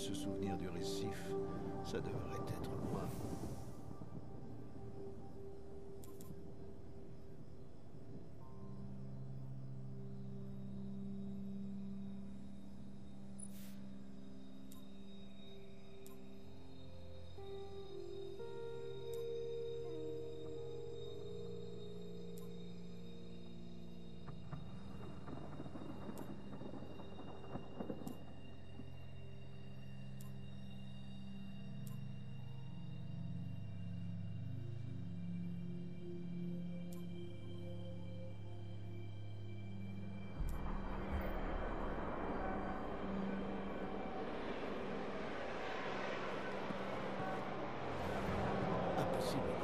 Se souvenir du récif, ça devrait être moi. possible.